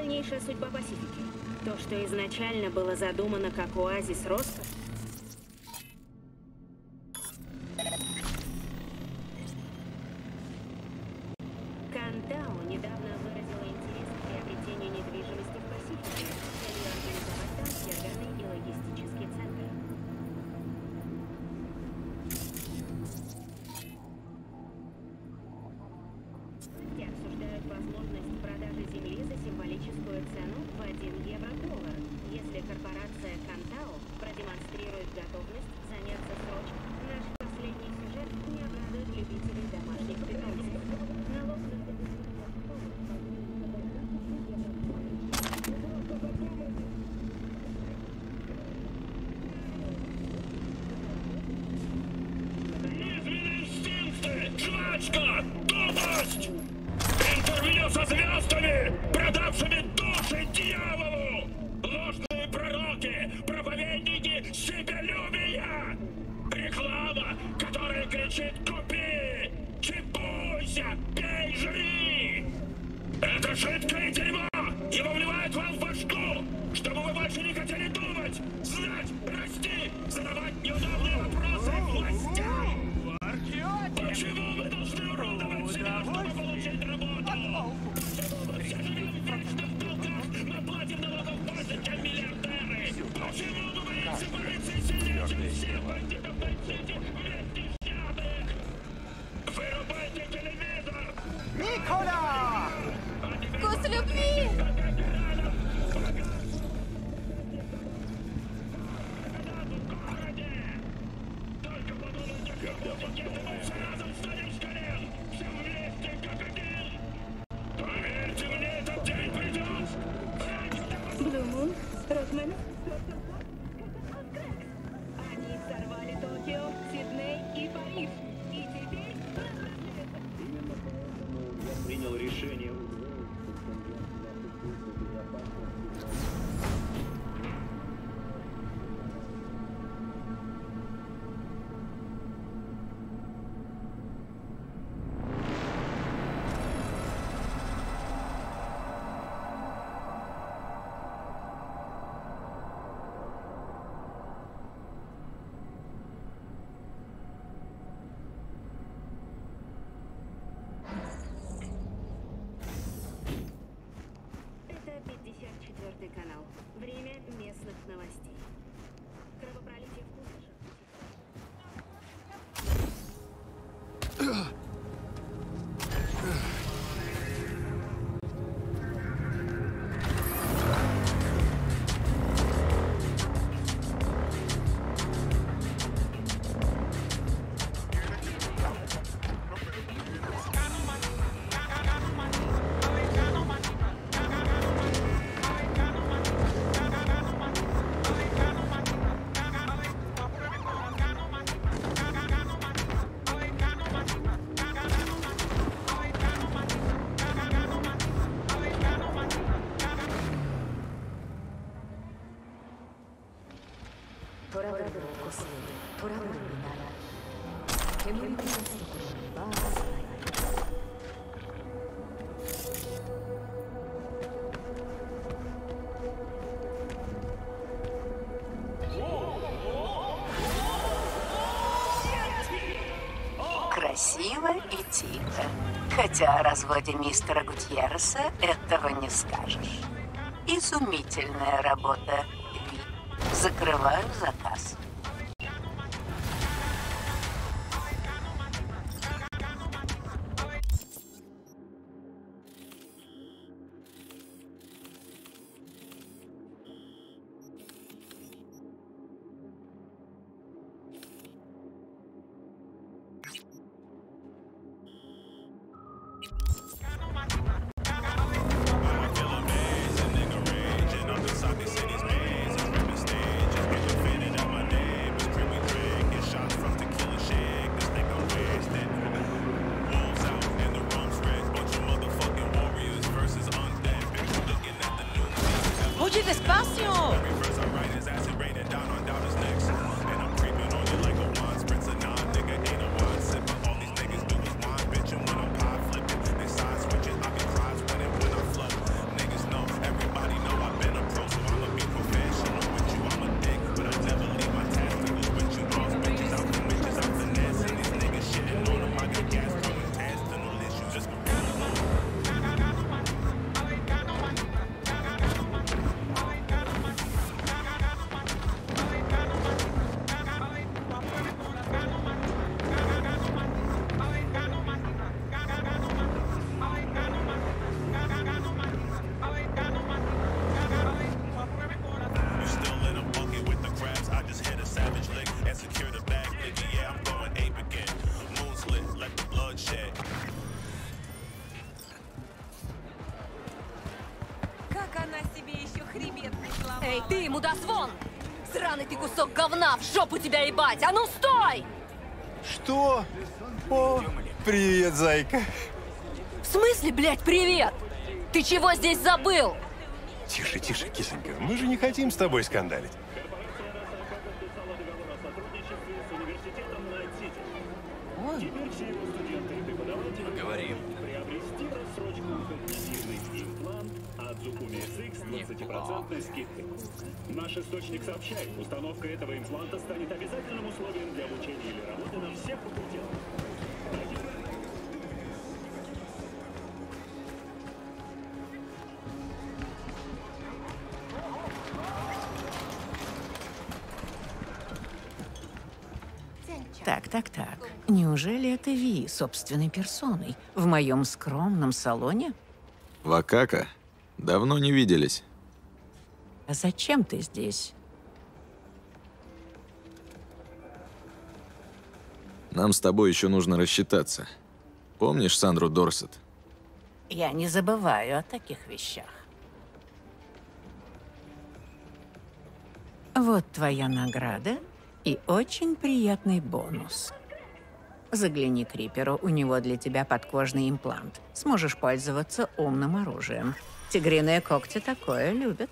дальнейшая судьба Пасифики. То, что изначально было задумано как оазис роста, Кус любви! тихо. Хотя о разводе мистера Гутьерреса этого не скажешь. Изумительная работа. Закрываю за. Говна, в жопу тебя ебать! А ну стой! Что? О, привет, зайка. В смысле, блядь, привет? Ты чего здесь забыл? Тише, тише, кисонька. Мы же не хотим с тобой скандалить. 20% скидкой. Наш источник сообщает, установка этого импланта станет обязательным условием для обучения или работы на всех факультетах. Так, так, так. Неужели это Ви собственной персоной в моем скромном салоне? Вакака, давно не виделись. А зачем ты здесь? Нам с тобой еще нужно рассчитаться. Помнишь Сандру Дорсет? Я не забываю о таких вещах. Вот твоя награда и очень приятный бонус. Загляни к Риперу, у него для тебя подкожный имплант. Сможешь пользоваться умным оружием. Тигриные когти такое любят.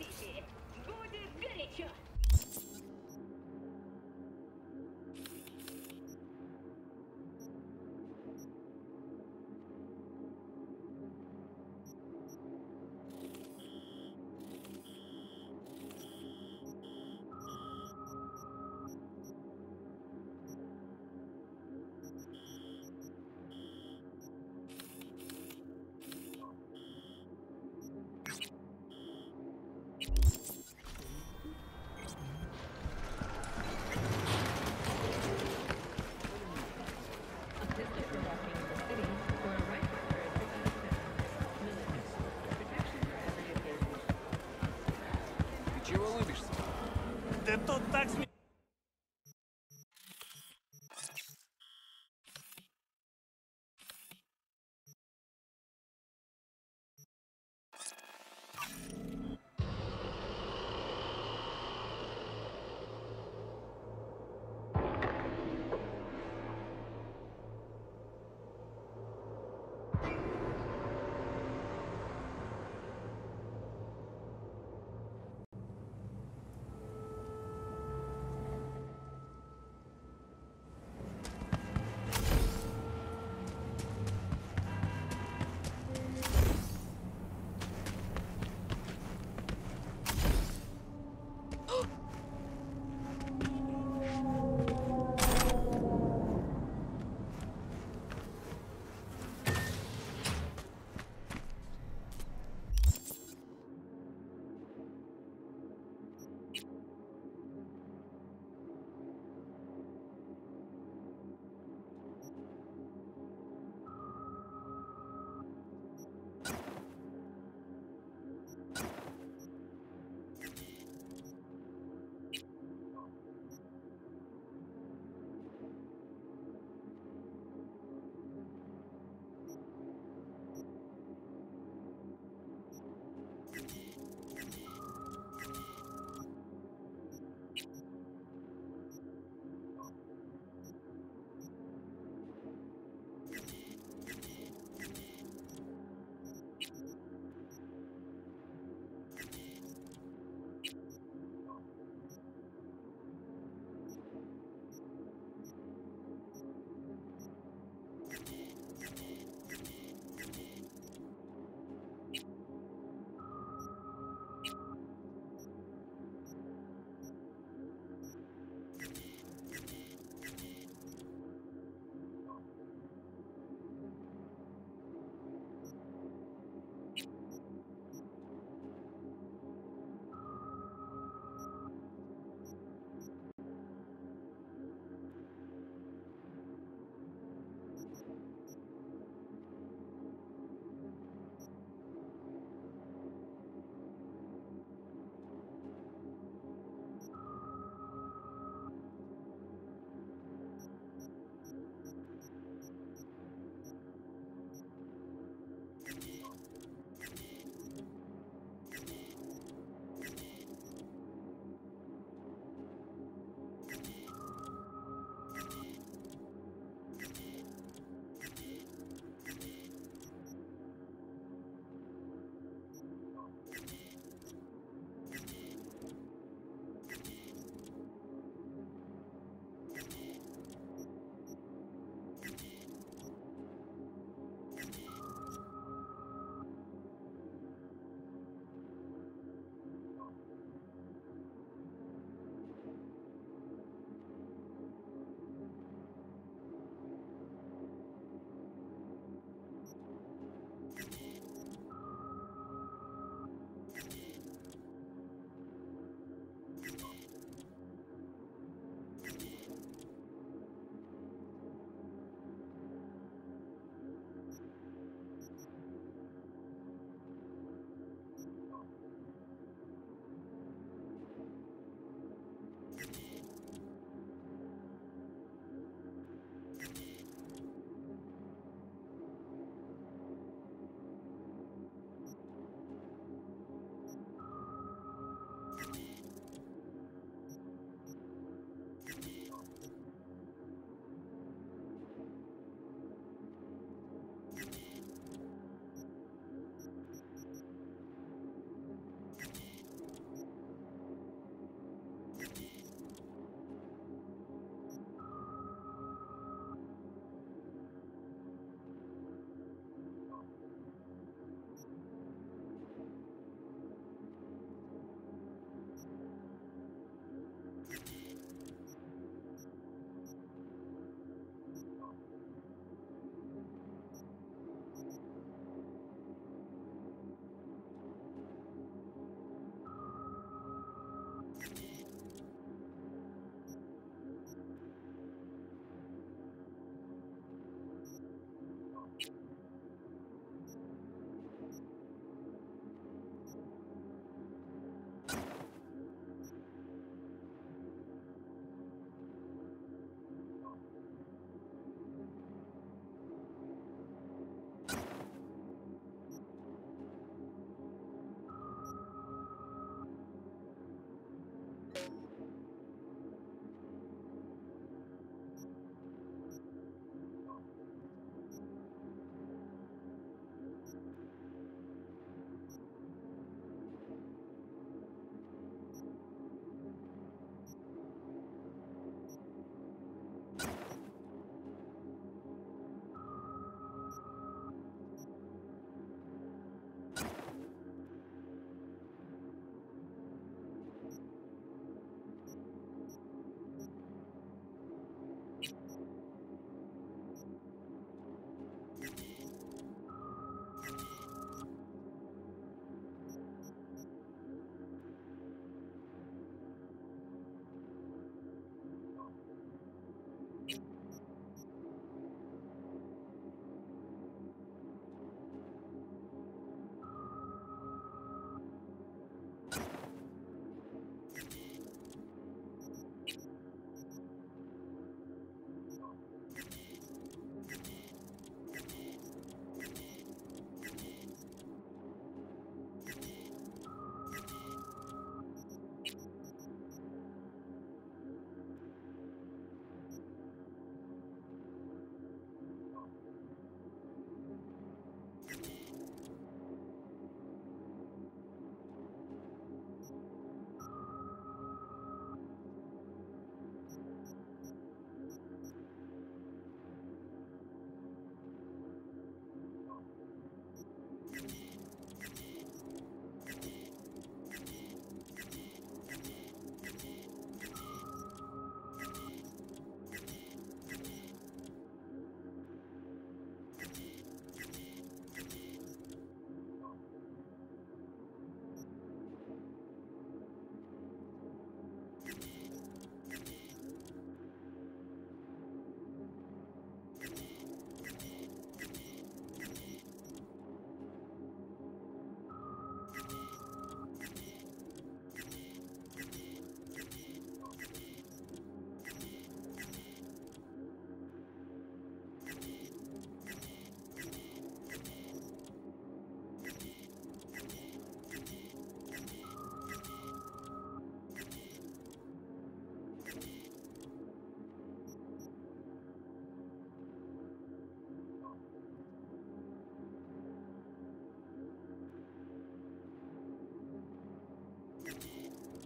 you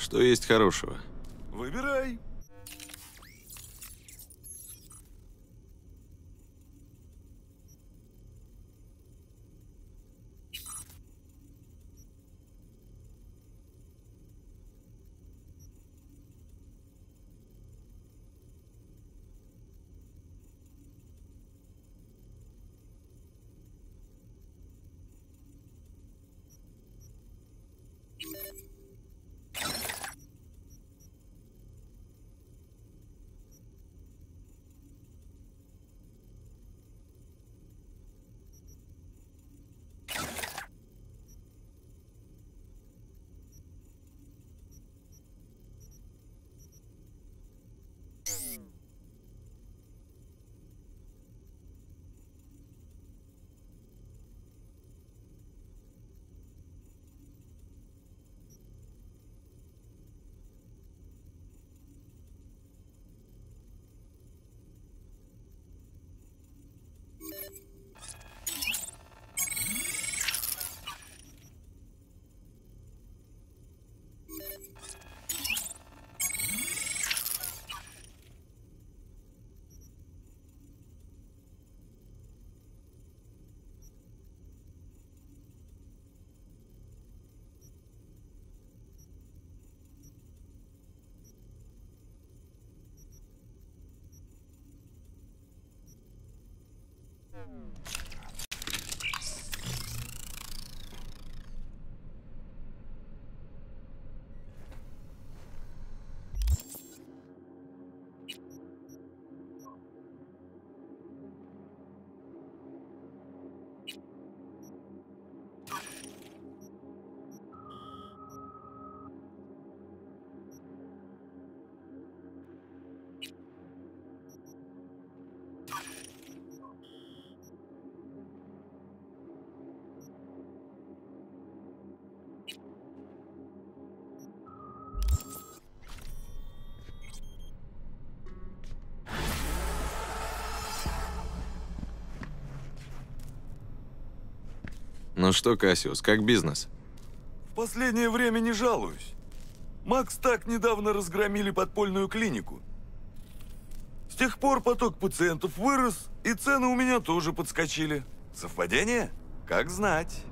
Что есть хорошего? Выбирай. Oh. Ну что, Кассиус, как бизнес? В последнее время не жалуюсь. Макс так недавно разгромили подпольную клинику. С тех пор поток пациентов вырос, и цены у меня тоже подскочили. Совпадение? Как знать.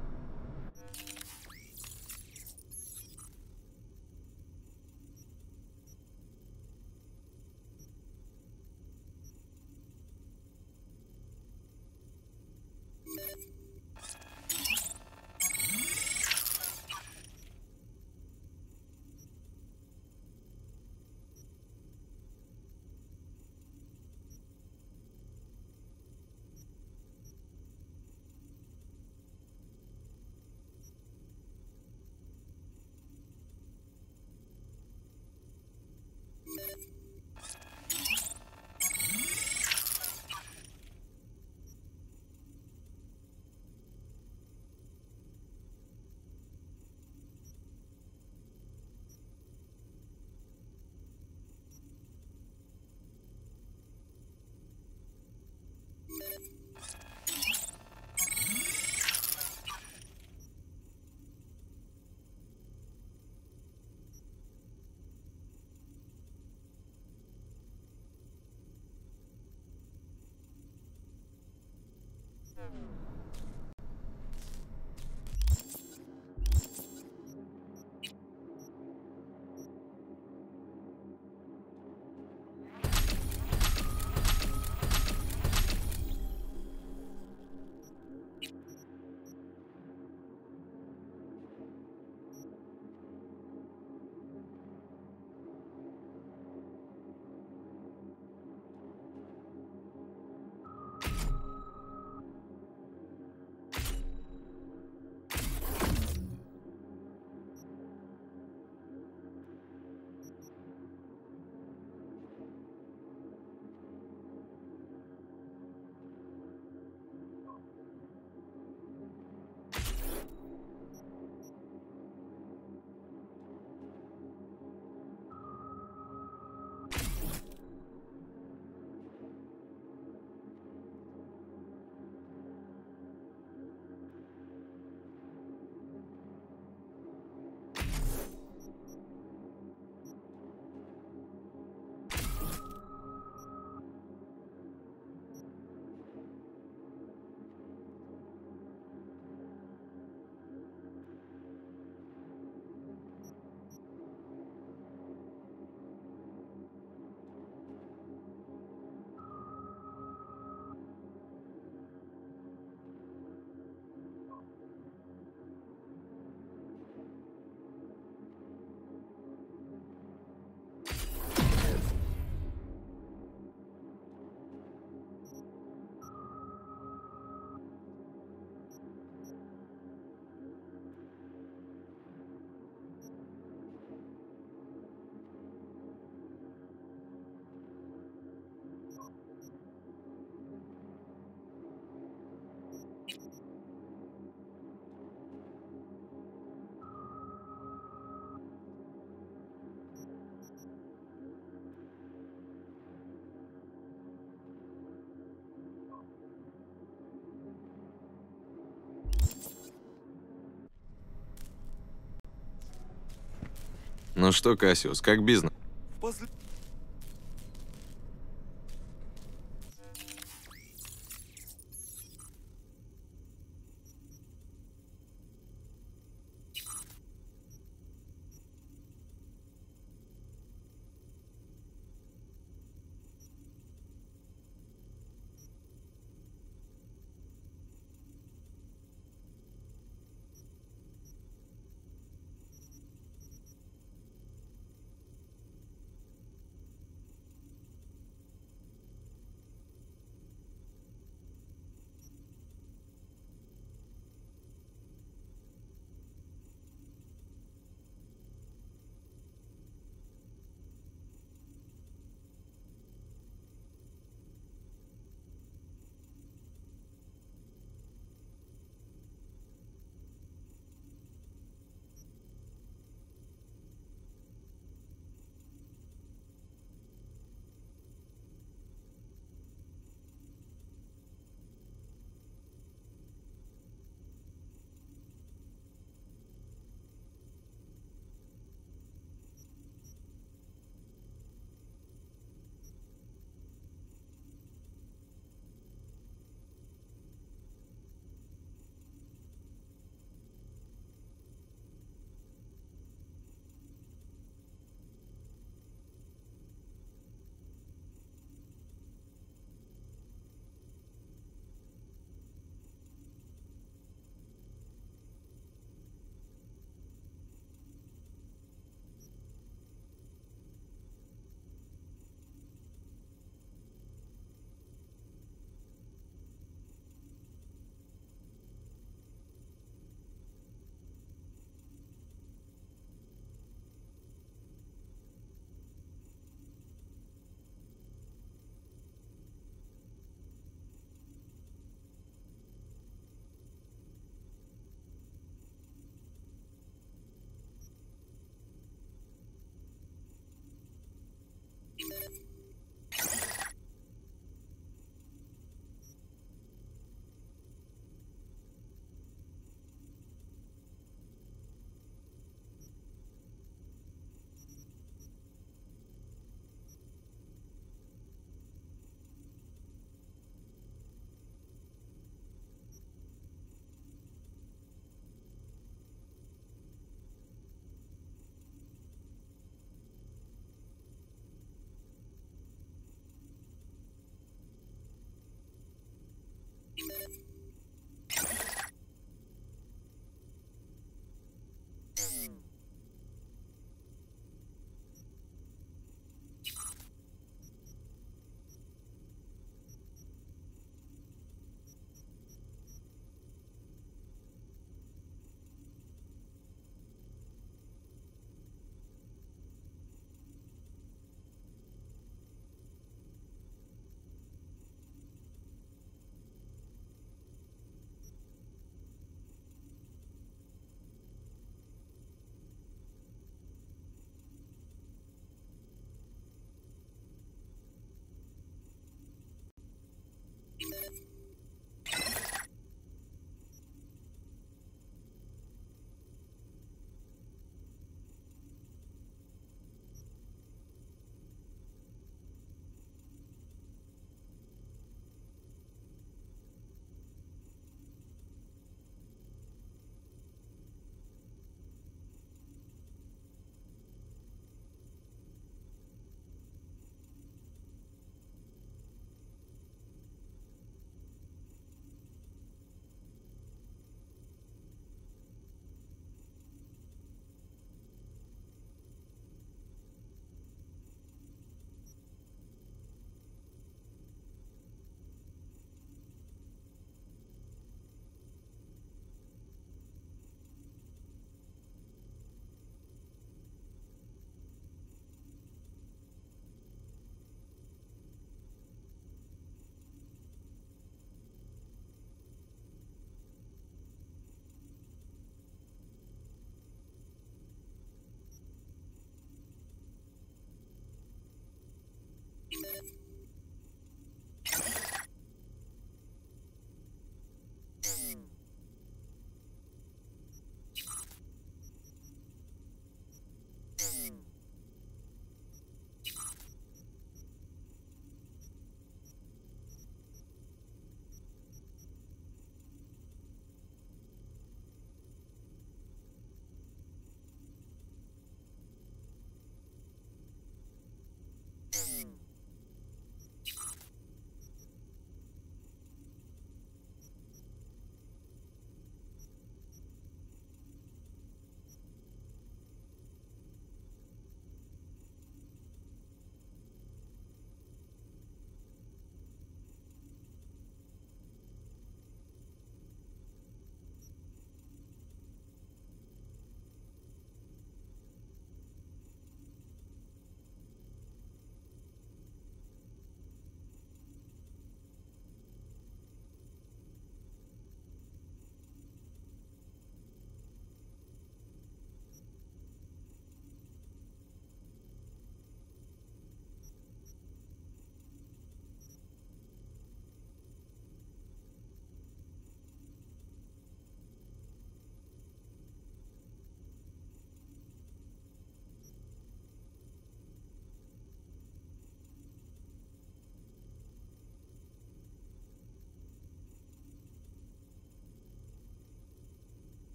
Amen. Ну что, Кассиус, как бизнес?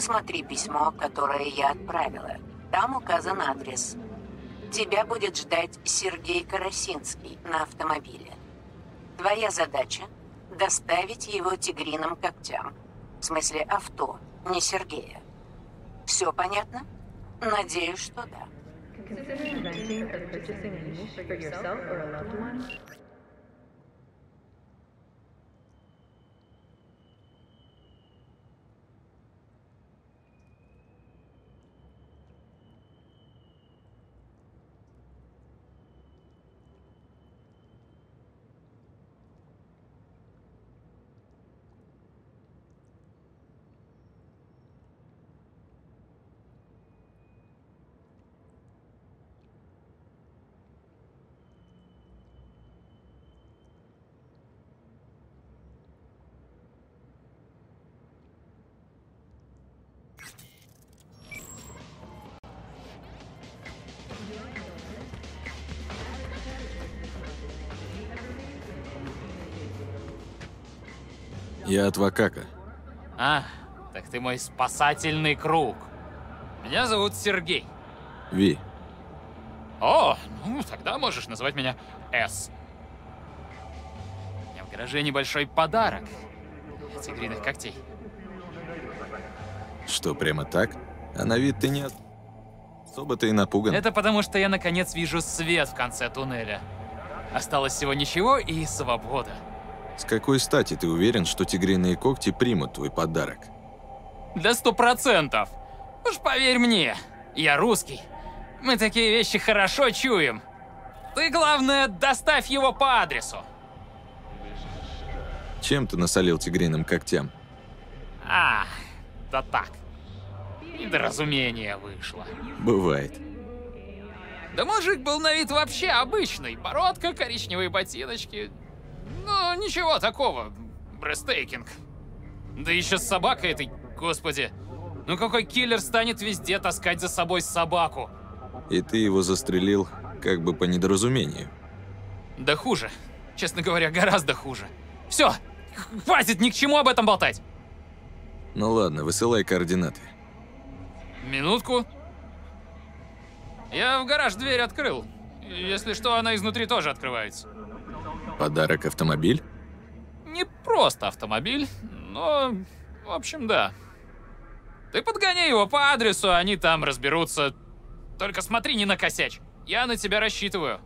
Посмотри письмо, которое я отправила. Там указан адрес. Тебя будет ждать Сергей Карасинский на автомобиле. Твоя задача – доставить его тигриным когтям. В смысле авто, не Сергея. Все понятно? Надеюсь, что да. Considering renting or purchasing a niche for yourself or a loved one? Я от Вакака. А, так ты мой спасательный круг. Меня зовут Сергей. Ви. О, ну тогда можешь называть меня С. У меня в гараже небольшой подарок. Тигриных когтей. Что, прямо так? А на вид ты не особо ты и напуган. Это потому, что я наконец вижу свет в конце туннеля. Осталось всего ничего и свобода. С какой стати ты уверен, что тигриные когти примут твой подарок? Да сто процентов. Уж поверь мне, я русский. Мы такие вещи хорошо чуем. Ты, главное, доставь его по адресу. Чем ты насолил тигриным когтям? А, да так. Недоразумение вышло. Бывает. Да мужик был на вид вообще обычный. Бородка, коричневые ботиночки. Ну, ничего такого. Breathtaking. Да еще с собакой этой, господи. Ну какой киллер станет везде таскать за собой собаку? И ты его застрелил как бы по недоразумению. Да хуже. Честно говоря, гораздо хуже. Все, хватит ни к чему об этом болтать. Ну ладно, высылай координаты. Минутку. Я в гараж дверь открыл. Если что, она изнутри тоже открывается. Подарок автомобиль? Не просто автомобиль, но, в общем, да. Ты подгони его по адресу, они там разберутся. Только смотри, не накосячь. Я на тебя рассчитываю.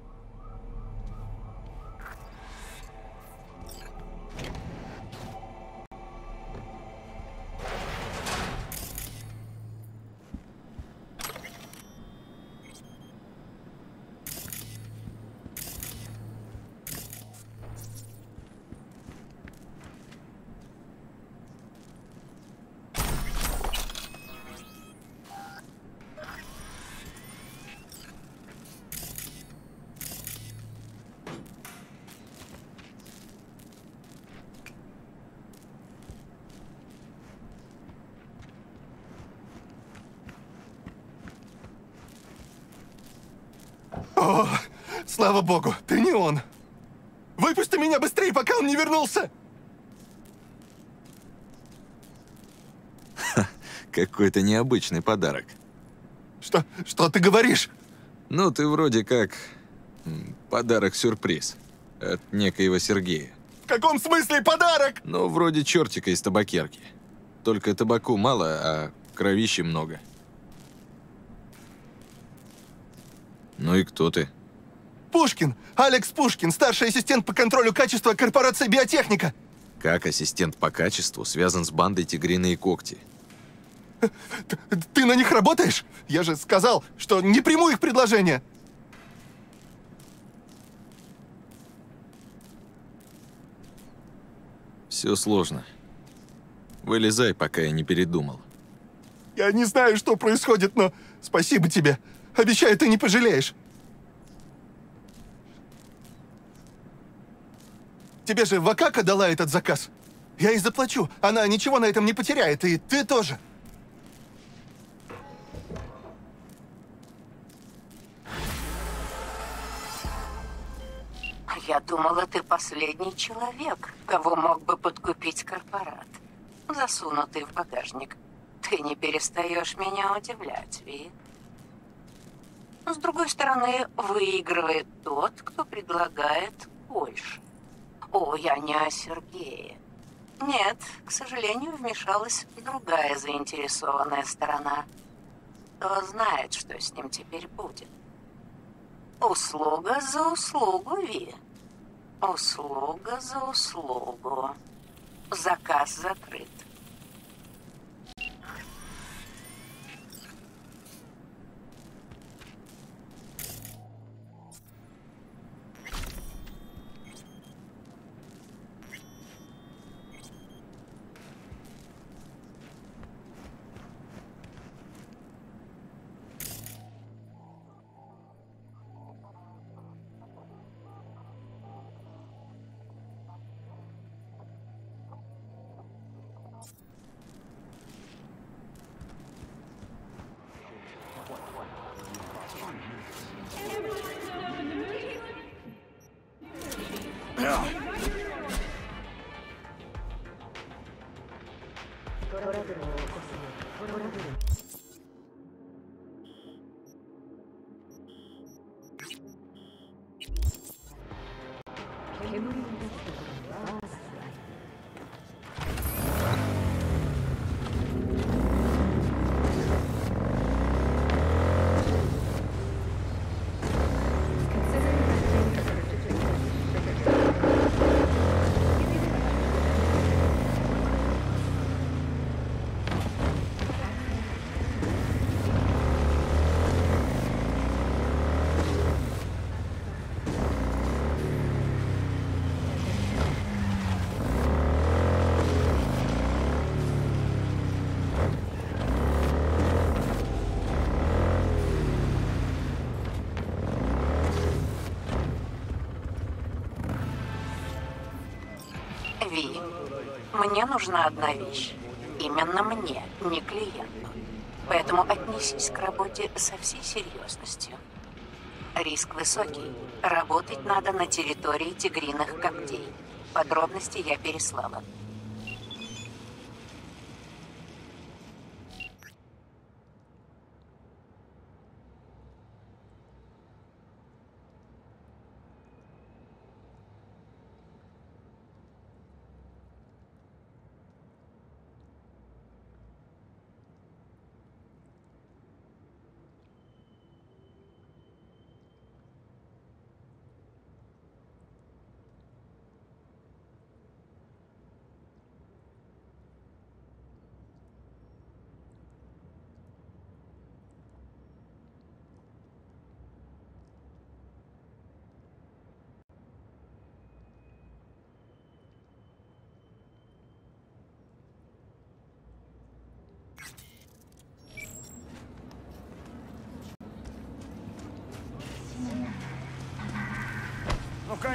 Какой-то необычный подарок. Что, что ты говоришь? Ну, ты вроде как подарок-сюрприз от некоего Сергея. В каком смысле подарок? Ну, вроде чертика из табакерки. Только табаку мало, а кровищи много. Ну и кто ты? Пушкин, Алекс Пушкин, старший ассистент по контролю качества корпорации «Биотехника». Как ассистент по качеству связан с бандой «Тигриные когти»? Ты на них работаешь? Я же сказал, что не приму их предложение. Все сложно. Вылезай, пока я не передумал. Я не знаю, что происходит, но спасибо тебе. Обещаю, ты не пожалеешь. Тебе же Вакака дала этот заказ. Я ей заплачу. Она ничего на этом не потеряет, и ты тоже. Я думала, ты последний человек, кого мог бы подкупить корпорат. Засунутый в багажник. Ты не перестаешь меня удивлять, Ви. С другой стороны, выигрывает тот, кто предлагает больше. О, я не о Сергее. Нет, к сожалению, вмешалась другая заинтересованная сторона. Кто знает, что с ним теперь будет. Услуга за услугу, Ви. Услуга за услугу. Заказ закрыт. Мне нужна одна вещь. Именно мне, не клиенту. Поэтому отнесись к работе со всей серьезностью. Риск высокий. Работать надо на территории тигриных когтей. Подробности я переслала.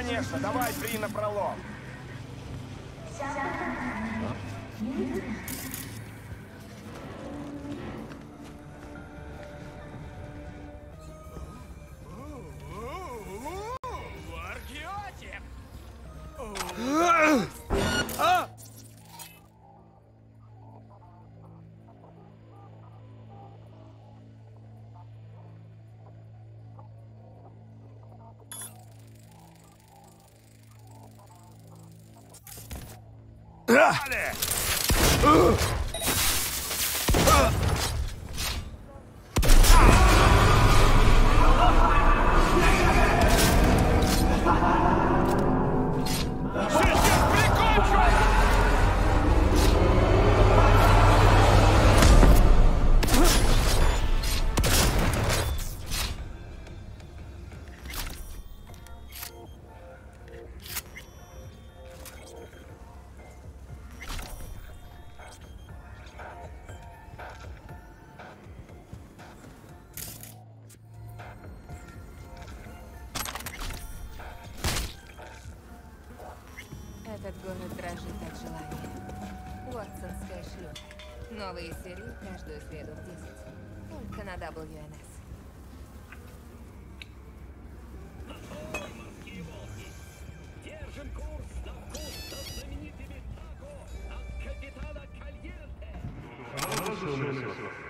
Конечно, давай три на пролом. Этот をお願いします。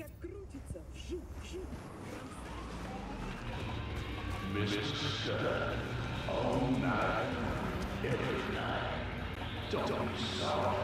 как крутится. Вжу, вжу. Mr. Stern, all night, every night, don't stop.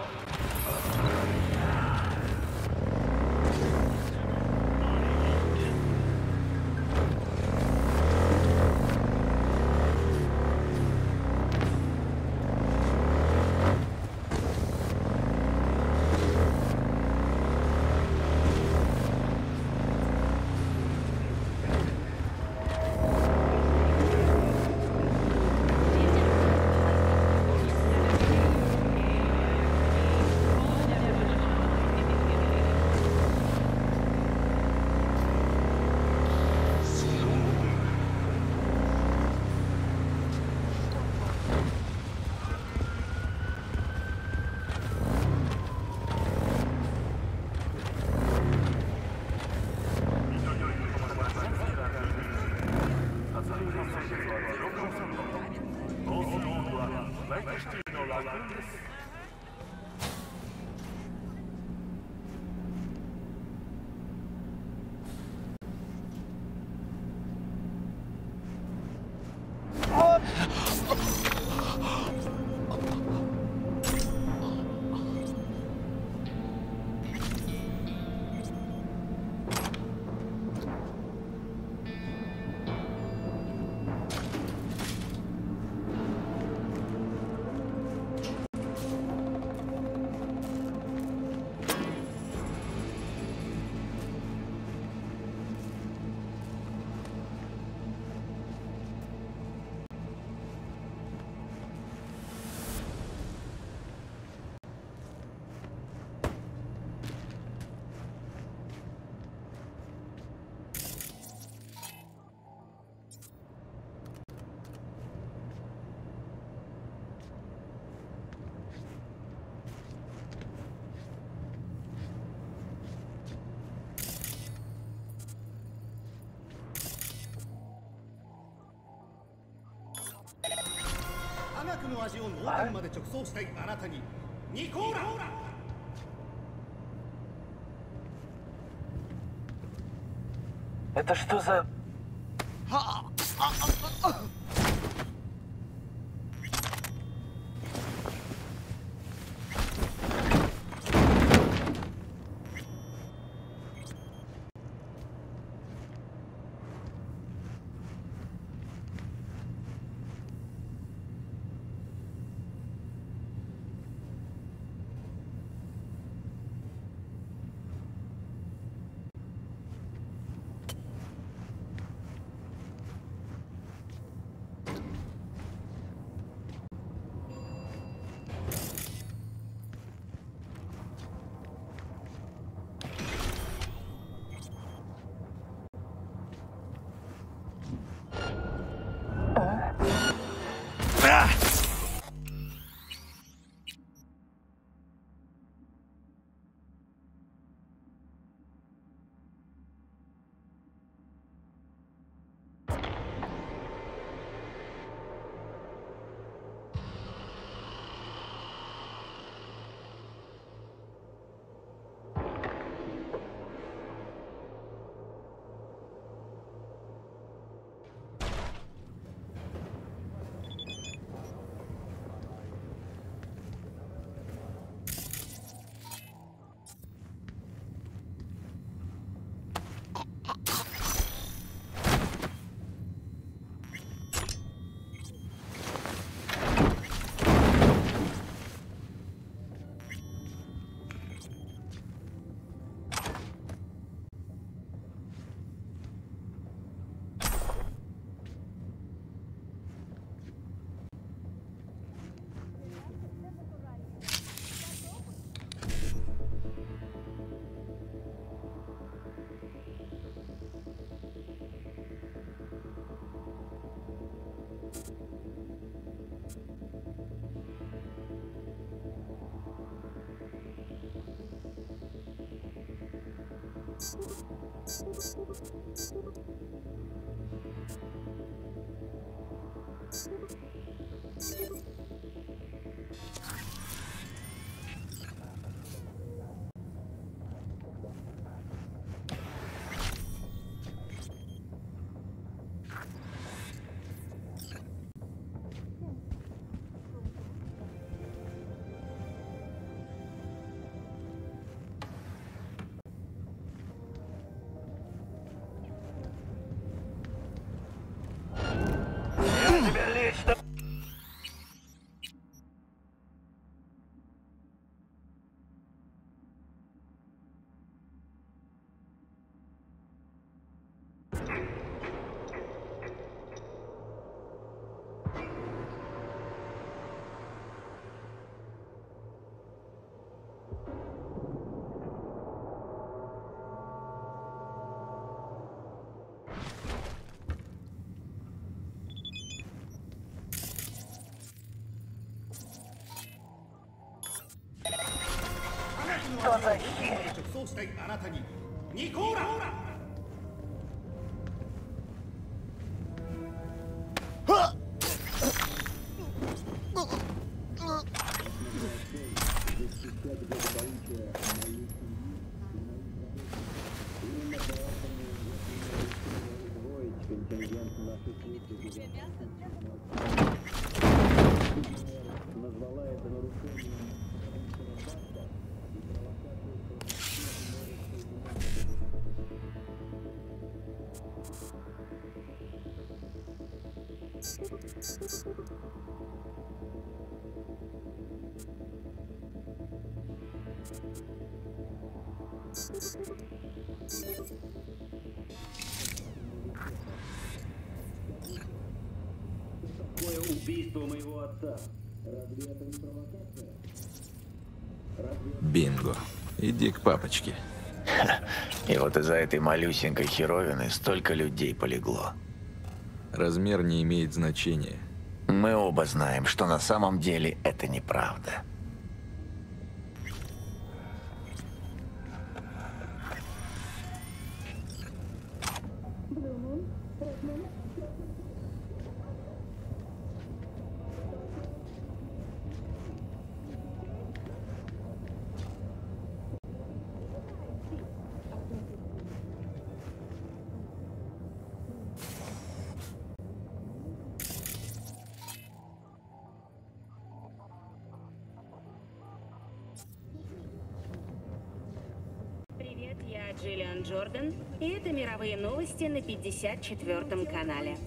の味を脳天まで直送したいあなたにニコーラ Это что за... たにニコーラ。Такое убийство моего отца. Разве это не провокация? Бинго. Иди к папочке. И вот из-за этой малюсенькой херовины столько людей полегло. Размер не имеет значения. Мы оба знаем, что на самом деле это неправда. Джиллиан Джордан, и это мировые новости на 54-м канале.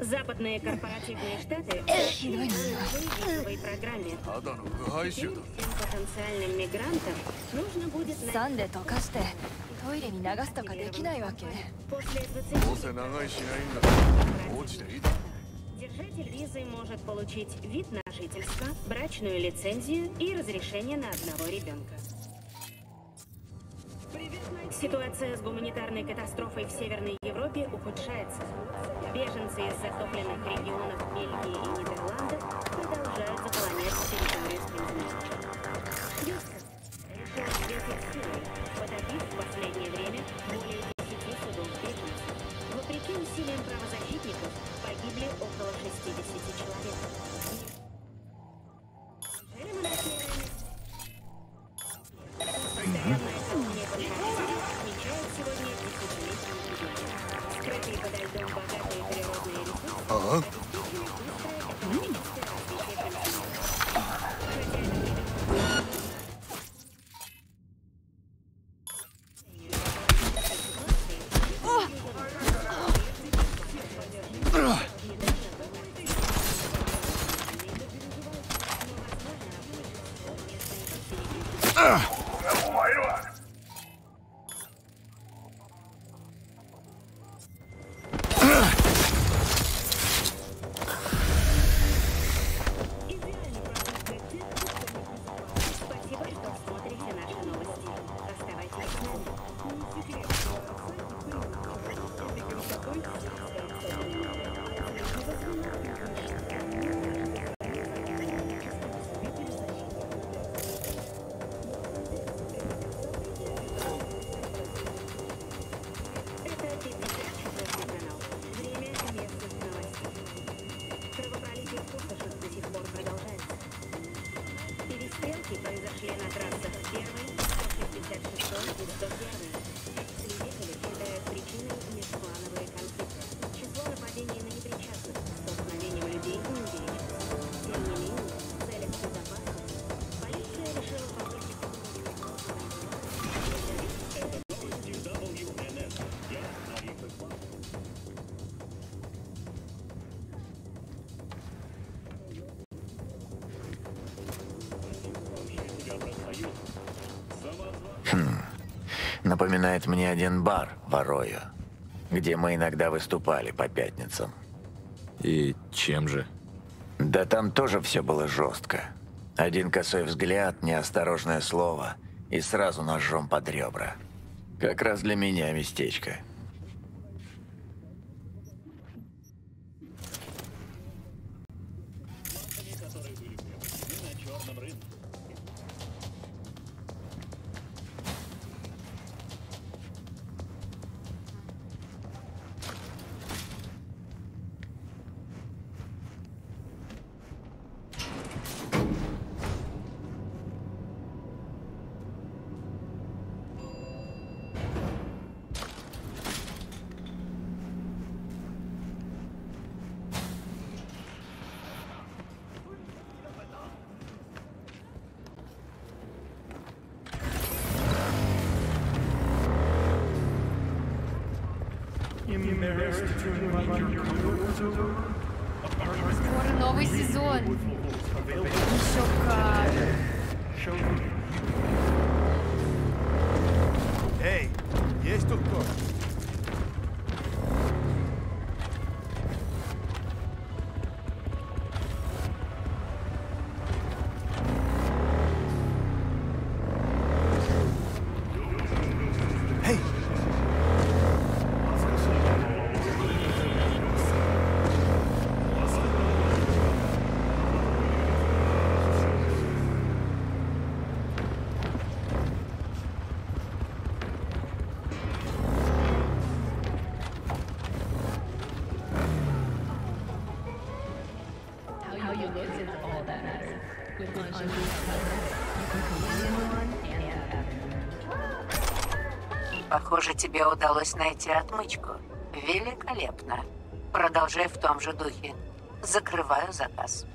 Западные корпоративные штаты сообщили о новой программе. Теперь всем потенциальным мигрантам нужно будет サンで溶かしてトイレに流すとかできないわけ после 20 どうせ長いしないんだから落ちていいだろ Держатель визы может получить вид на жительство, брачную лицензию и разрешение на одного ребенка. Ситуация с гуманитарной катастрофой в Северной Европе ухудшается. Беженцы из затопленных регионов Бельгии и Нидерландов продолжают заполонять территорию Скандинавии. Напоминает мне один бар в Арою, где мы иногда выступали по пятницам. И чем же? Да там тоже все было жестко. Один косой взгляд, неосторожное слово и сразу ножом под ребра. Как раз для меня местечко. Тебе удалось найти отмычку. Великолепно. Продолжай в том же духе. Закрываю заказ.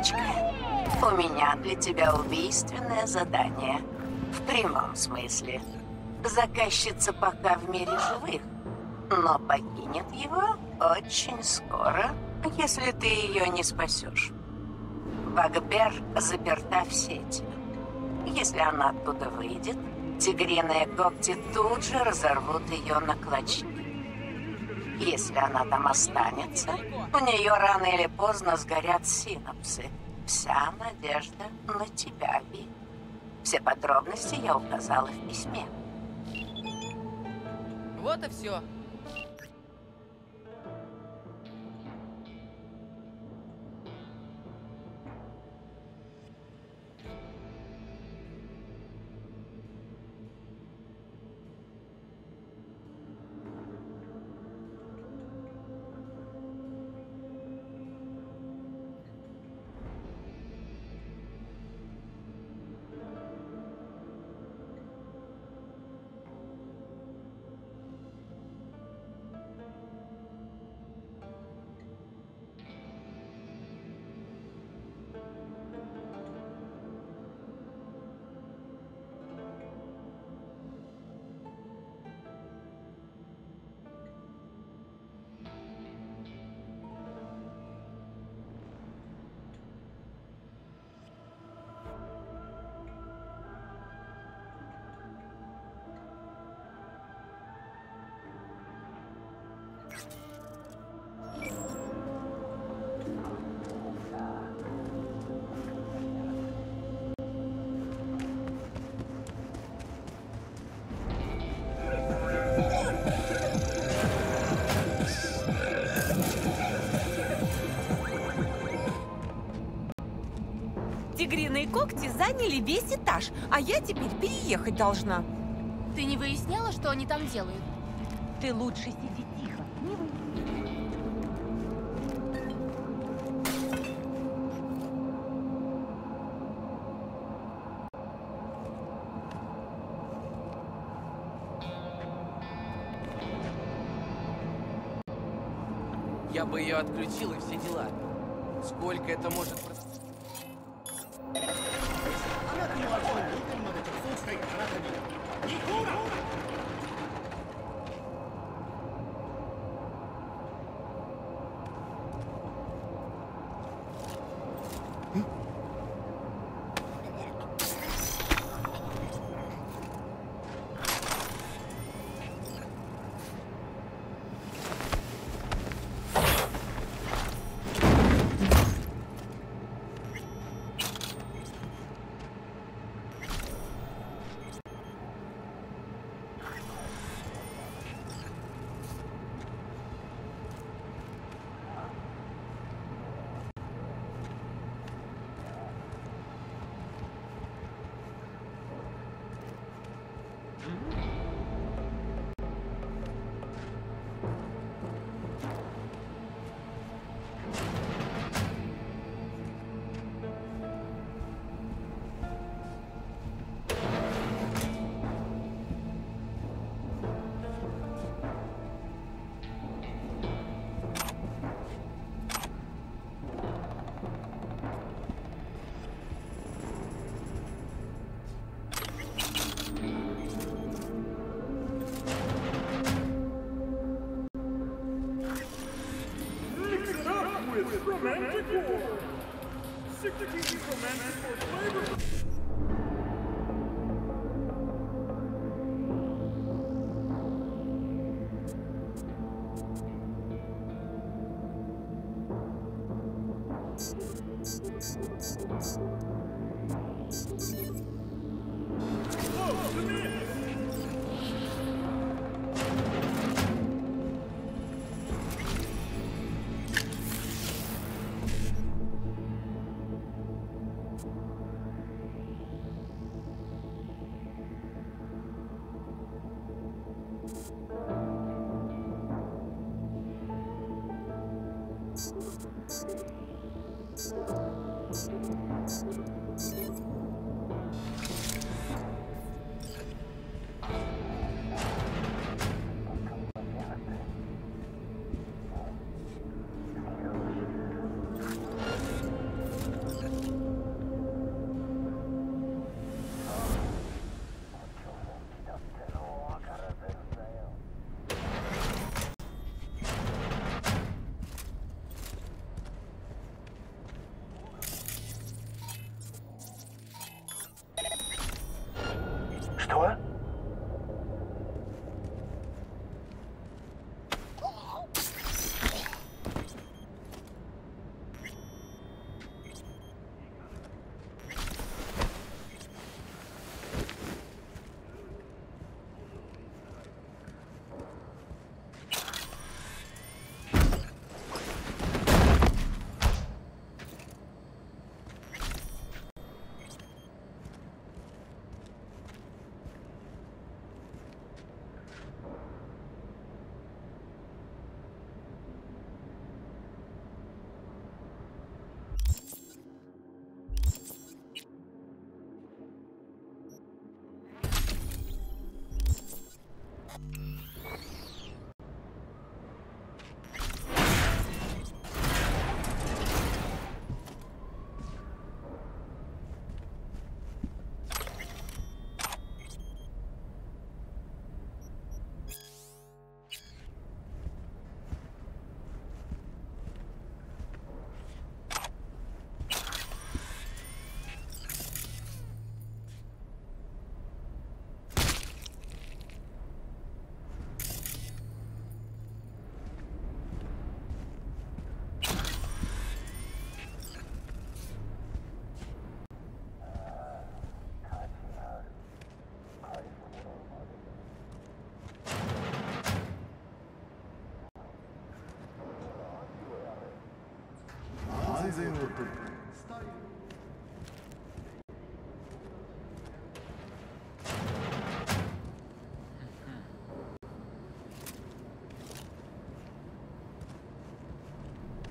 Деточка, у меня для тебя убийственное задание. В прямом смысле. Заказчица пока в мире живых, но покинет его очень скоро, если ты ее не спасешь. Багбер заперта в сети. Если она оттуда выйдет, тигриные когти тут же разорвут ее на клочки. Если она там останется, у нее рано или поздно сгорят синапсы. Вся надежда на тебя, Ви. Все подробности я указала в письме. Вот и все. Когти заняли весь этаж, а я теперь переехать должна. Ты не выясняла, что они там делают? Ты лучше сиди тихо. Не. Я бы ее отключил и все дела. Сколько это может... 行こう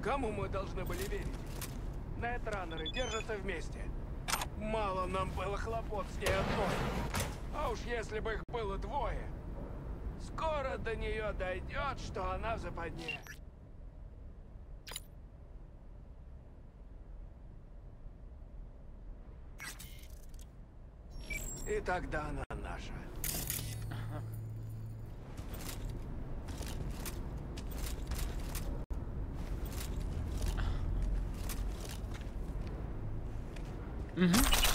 Кому мы должны были верить? Нетранеры держатся вместе. Мало нам было хлопот с ней одной. А уж если бы их было двое, скоро до нее дойдет, что она в западне. И тогда она наша. Mm-hmm.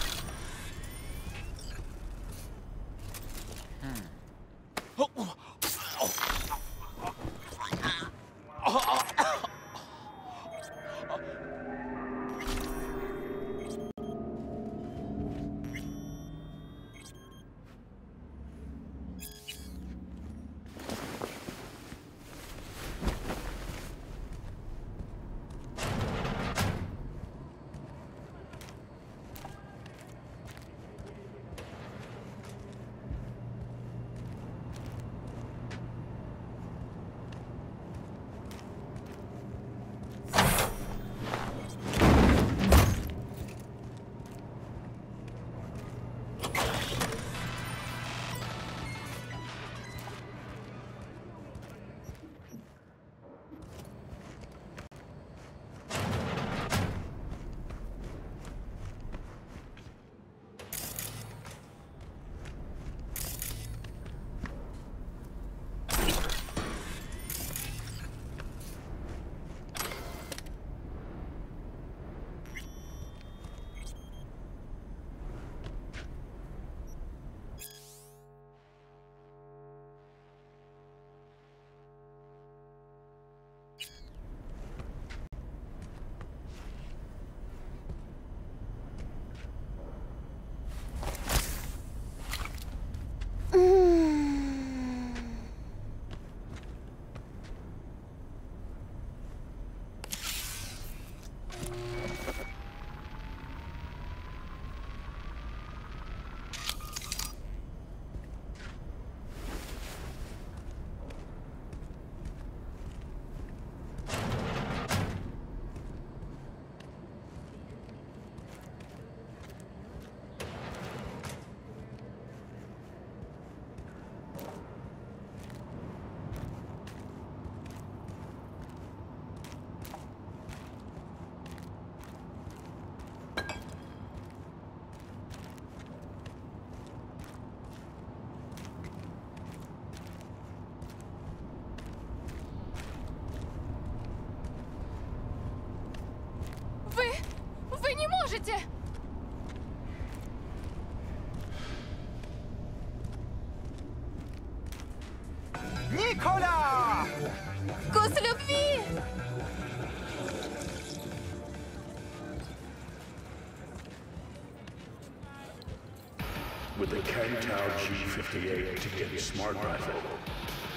The G58 to get smart rifle,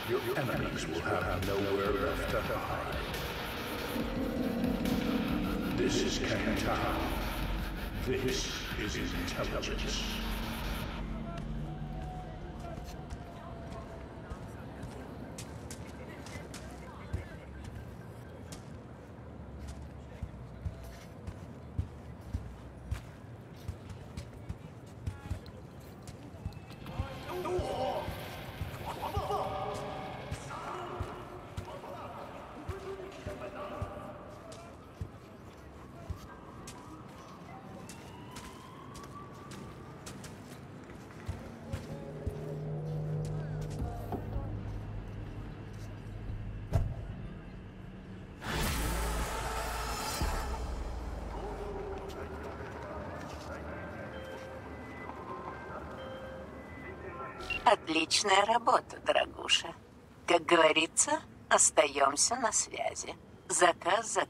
your enemies will have nowhere left to hide. This is Kangtao. This is intelligence. Говорится, остаемся на связи. Заказ закрыт.